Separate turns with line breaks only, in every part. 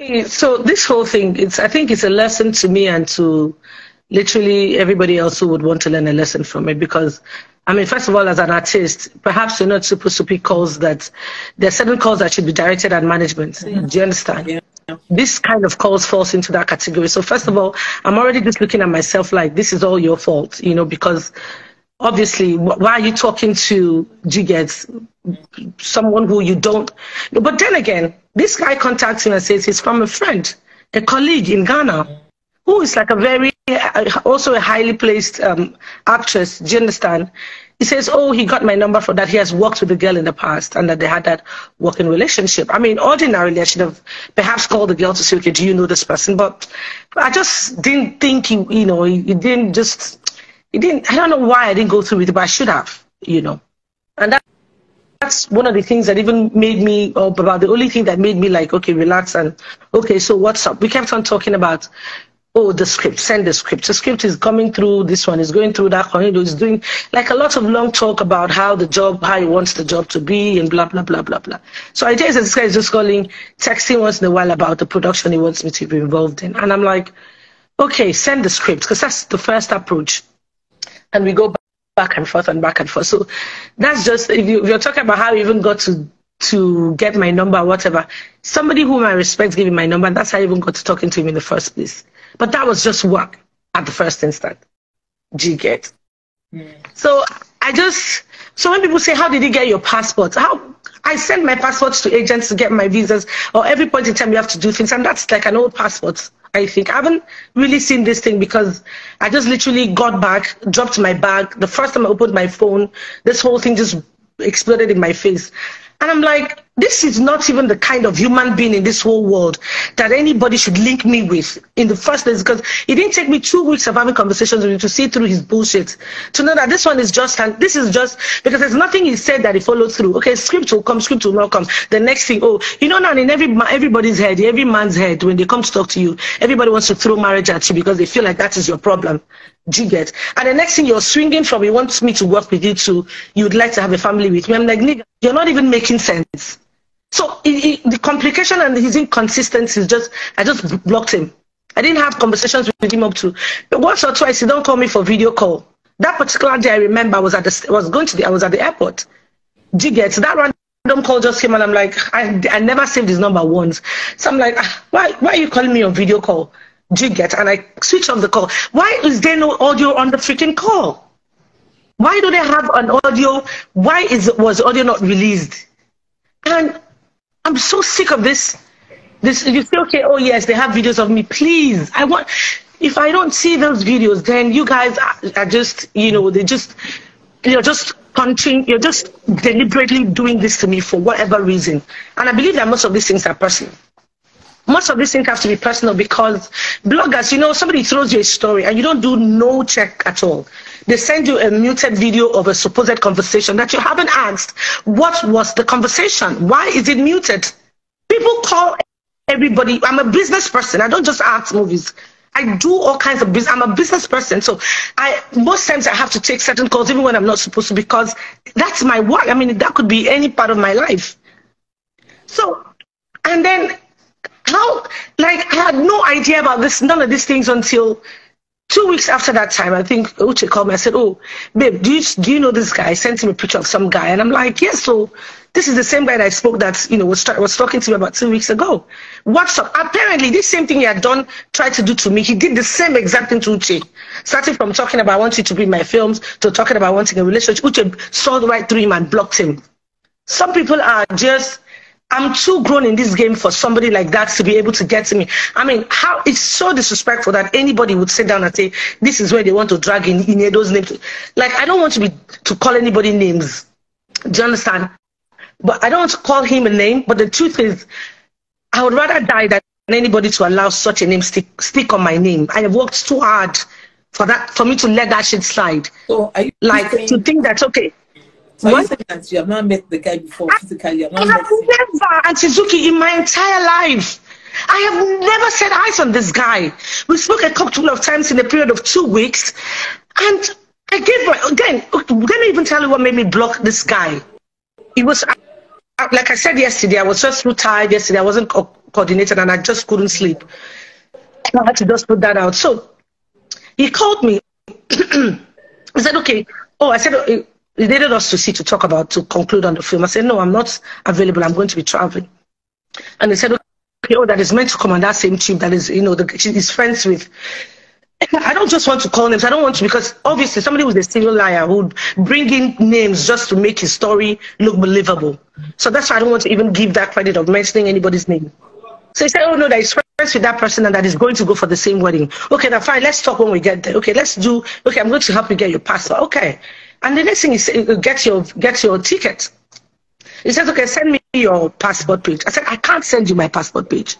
Eh, so this whole thing, it's I think it's a lesson to me and to literally everybody else who would want to learn a lesson from it because I mean, first of all, as an artist, perhaps you're not supposed to pick calls that there are certain calls that should be directed at management. Yeah. Do you understand? Yeah. This kind of calls falls into that category. So first of all, I'm already just looking at myself like this is all your fault, you know, because obviously, why are you talking to Jiget, someone who you don't? But then again, this guy contacts me and says he's from a friend, a colleague in Ghana, who is like a very, also a highly placed um, actress. Do you understand? He says, oh, he got my number for that. He has worked with a girl in the past and that they had that working relationship. I mean, ordinarily, I should have perhaps called the girl to say, okay, do you know this person? But I just didn't think he, you know, he, he didn't just it didn't. I don't know why I didn't go through with it, but I should have, you know. And that, that's one of the things that even made me up about the only thing that made me like, okay, relax and okay, so what's up? We kept on talking about oh, the script, send the script. The script is coming through, this one is going through that one. is doing like a lot of long talk about how the job, how he wants the job to be and blah, blah, blah, blah, blah. So I guess this guy is just calling, texting once in a while about the production he wants me to be involved in. And I'm like, okay, send the script because that's the first approach and we go back and forth and back and forth. So that's just if, you, are talking about how I even got to to get my number, whatever. Somebody whom I respect giving my number, and that's how I even got to talking to him in the first place. But that was just work at the first instant. Do you get? Mm. So I just so when people say, "How did you get your passport?" How I send my passports to agents to get my visas, or every point in time you have to do things, and that's like an old passport. I think I haven't really seen this thing because I just literally got back, dropped my bag. The first time I opened my phone, this whole thing just exploded in my face. And I'm like, this is not even the kind of human being in this whole world that anybody should link me with in the first place because it didn't take me two weeks of having conversations with him to see through his bullshit to know that this one is just and this is just because there's nothing he said that he followed through. Okay script will come script will not come. The next thing oh you know now in every everybody's head every man's head when they come to talk to you everybody wants to throw marriage at you because they feel like that is your problem. Do you get? And the next thing you're swinging from he wants me to work with you to you'd like to have a family with me. I'm like nigga you're not even making sense so the complication and his inconsistencies just, I just blocked him. I didn't have conversations with him up to once or twice. He don't call me for video call. That particular day, I remember I was at the, was going to the, I was at the airport. Get that random call just came and I'm like, I, I never saved his number once. So I'm like, ah, why, why are you calling me on video call? Get? And I switch off the call. Why is there no audio on the freaking call? Why do they have an audio? Why is was audio not released? And I'm so sick of this. This you say, okay, oh yes, they have videos of me. Please, I want. If I don't see those videos, then you guys are, are just, you know, they just, you're just punching, you're just deliberately doing this to me for whatever reason. And I believe that most of these things are personal. Most of these things have to be personal because bloggers, you know, somebody throws you a story and you don't do no check at all. They send you a muted video of a supposed conversation that you haven't asked. What was the conversation? Why is it muted? People call everybody. I'm a business person. I don't just act movies. I do all kinds of business. I'm a business person, so I most times I have to take certain calls even when I'm not supposed to because that's my work. I mean, that could be any part of my life. So, and then how? Like I had no idea about this, none of these things until Two weeks after that time, I think Uche called me. I said, "Oh, babe, do you do you know this guy?" I sent him a picture of some guy, and I'm like, "Yes." so this is the same guy that I spoke that you know was was talking to me about two weeks ago. What's up? Apparently, this same thing he had done tried to do to me. He did the same exact thing to Uche. Starting from talking about wanting to be in my films to talking about wanting a relationship. Uche saw right through him and blocked him. Some people are just I'm too grown in this game for somebody like that to be able to get to me. I mean, how it's so disrespectful that anybody would sit down and say, this is where they want to drag in those names. Like, I don't want to be to call anybody names. Do you understand? But I don't want to call him a name. But the truth is, I would rather die than anybody to allow such a name stick stick on my name. I have worked too hard for that for me to let that shit slide. So like saying- to think that's okay
so what? you saying that you have not met the guy before physically? You have not
I have never, Auntie Zuki, in my entire life. I have never set eyes on this guy. We spoke a couple of times in a period of two weeks, and I gave my again. Let me even tell you what made me block this guy. It was like I said yesterday. I was just too tired yesterday. I wasn't coordinated and I just couldn't sleep. I had to just put that out. So he called me. he said, okay. Oh, I said, oh, he needed us to see to talk about, to conclude on the film. I said, no, I'm not available. I'm going to be traveling. And they said, okay, oh, that is meant to come on that same team that is, you know, the, friends with. I don't just want to call names. I don't want to because obviously somebody who's a serial liar would bring in names just to make his story look believable. So that's why I don't want to even give that credit of mentioning anybody's name. So he said, oh no, that is friends with that person and that is going to go for the same wedding. Okay, now fine, let's talk when we get there. Okay, let's do, okay, I'm going to help you get your passport. Okay. And the next thing is uh, get your, get your ticket. He says, okay, send me your passport page. I said, I can't send you my passport page.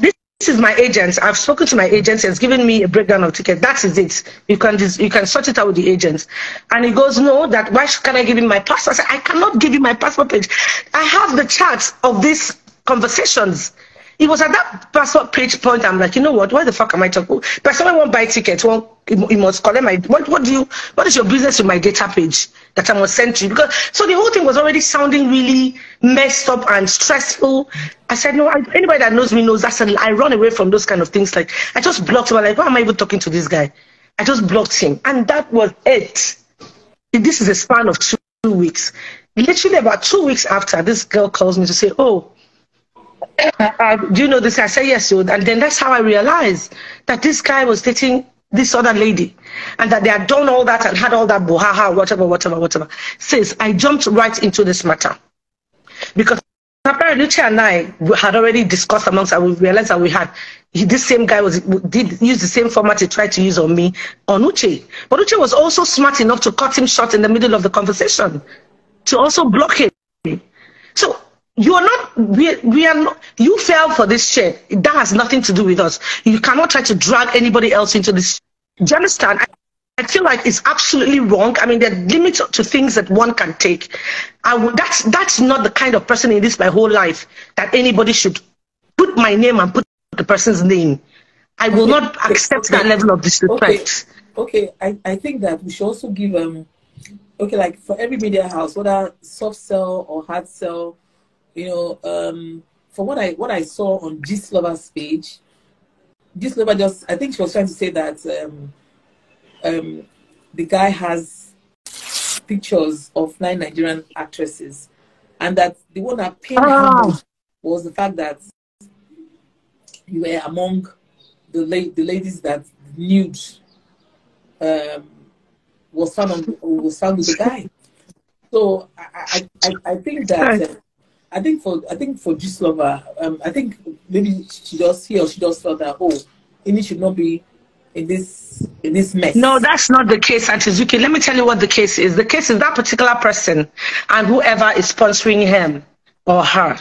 This this is my agent. I've spoken to my agent. He has given me a breakdown of ticket. That is it. You can you can sort it out with the agent. And he goes, no, that why can I give him my passport? I said, I cannot give you my passport page. I have the chart of these conversations. It was at that passport page point. I'm like, you know what? Why the fuck am I talking? But someone won't buy tickets. Well, he must collect my. What? What do you? What is your business with my data page that I must send to you? Because so the whole thing was already sounding really messed up and stressful. I said, no. I, anybody that knows me knows that's. A, I run away from those kind of things. Like I just blocked him. I'm like, why am I even talking to this guy? I just blocked him, and that was it. This is a span of two weeks. Literally about two weeks after, this girl calls me to say, oh uh, do you know this? I said, yes, you. And then that's how I realized that this guy was dating this other lady and that they had done all that and had all that bohaha, whatever, whatever, whatever. Says, I jumped right into this matter because apparently Uche and I had already discussed amongst us. We realized that we had he, this same guy was did use the same format he tried to use on me on Uche. But Uche was also smart enough to cut him short in the middle of the conversation to also block him. So you are not we, we are not you fell for this shit that has nothing to do with us you cannot try to drag anybody else into this do you understand I, I feel like it's absolutely wrong. I mean, there are limits to things that one can take. I would, that's that's not the kind of person in this my whole life that anybody should put my name and put the person's name. I will okay. not accept okay. that level of disrespect.
Okay, okay. I, I think that we should also give um okay like for every media house, whether soft sell or hard sell, you know, um, for what I what I saw on Gist Lover's page, Gist Lover just I think she was trying to say that um, um, the guy has pictures of nine Nigerian actresses, and that the one that pained oh. him was the fact that you were among the la- the ladies that nude um, was found on, was found with the guy. So I I, I think that. Uh, I think for I think for Gist Lover, um, I think maybe she just he or she just felt that oh, Ini should not be in this in this mess.
No, that's not the case, Auntie Zuki. Let me tell you what the case is. The case is that particular person and whoever is sponsoring him or her.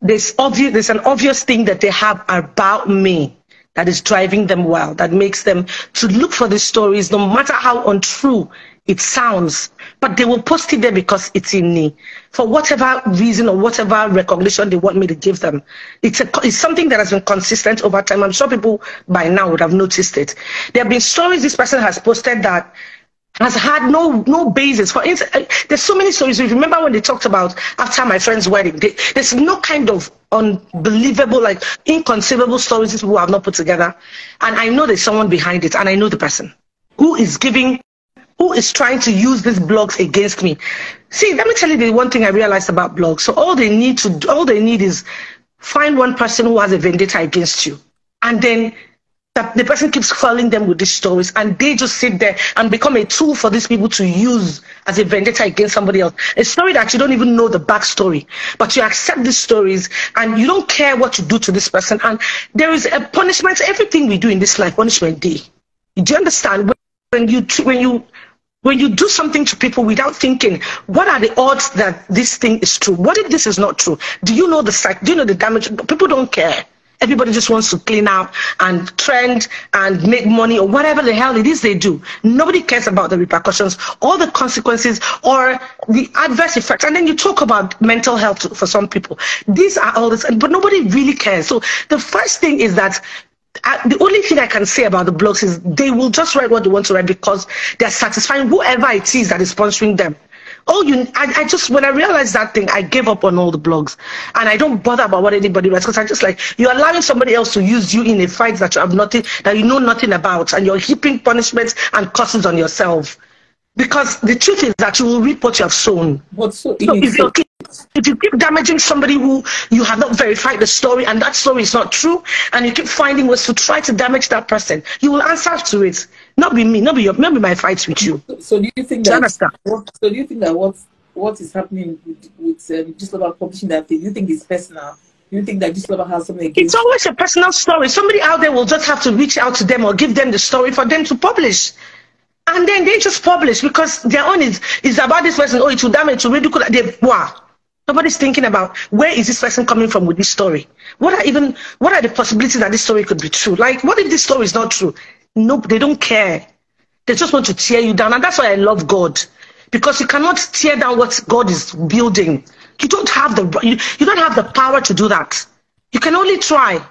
There's obvious there's an obvious thing that they have about me that is driving them wild, that makes them to look for these stories, no matter how untrue it sounds, but they will post it there because it's in me for whatever reason or whatever recognition they want me to give them. It's, a, it's something that has been consistent over time. I'm sure people by now would have noticed it. There have been stories this person has posted that has had no no basis. For instance, uh, there's so many stories. Remember when they talked about after my friend's wedding? They, there's no kind of unbelievable, like inconceivable stories these people have not put together. And I know there's someone behind it, and I know the person who is giving who is trying to use these blogs against me. See, let me tell you the one thing I realized about blogs. So all they need to all they need is find one person who has a vendetta against you. And then that the person keeps following them with these stories and they just sit there and become a tool for these people to use as a vendetta against somebody else. A story that you don't even know the backstory, but you accept these stories and you don't care what you do to this person. And there is a punishment. Everything we do in this life, punishment day. Do you understand? When you when you when you do something to people without thinking, what are the odds that this thing is true? What if this is not true? Do you know the site? Do you know the damage? People don't care. Everybody just wants to clean up and trend and make money or whatever the hell it is they do. Nobody cares about the repercussions or the consequences or the adverse effects. And then you talk about mental health for some people. These are all this, but nobody really cares. So the first thing is that I, the only thing I can say about the blogs is they will just write what they want to write because they're satisfying whoever it is that is sponsoring them. Oh, you, I, I just, when I realized that thing, I gave up on all the blogs. And I don't bother about what anybody writes because I'm just like, you're allowing somebody else to use you in a fight that you have nothing, that you know nothing about. And you're heaping punishments and curses on yourself. Because the truth is that you will reap what you have sown.
What's so,
so you keep, if you keep damaging somebody who you have not verified the story and that story is not true, and you keep finding ways to try to damage that person, you will answer to it. Not be me, not be your, not be my fights with you.
So, so do you think that? What, so do you think that what what is happening with, with um, Gist Lover publishing that thing? You think it's personal? You think that Gist Lover has something against?
It's always a personal story. Somebody out there will just have to reach out to them or give them the story for them to publish. And then they just publish because their own is, is about this person. Oh, it will damage, to ridicule. They, wow. Nobody's thinking about where is this person coming from with this story? What are even, what are the possibilities that this story could be true? Like, what if this story is not true? Nope, they don't care. They just want to tear you down. And that's why I love God. Because you cannot tear down what God is building. You don't have the, you, you don't have the power to do that. You can only try.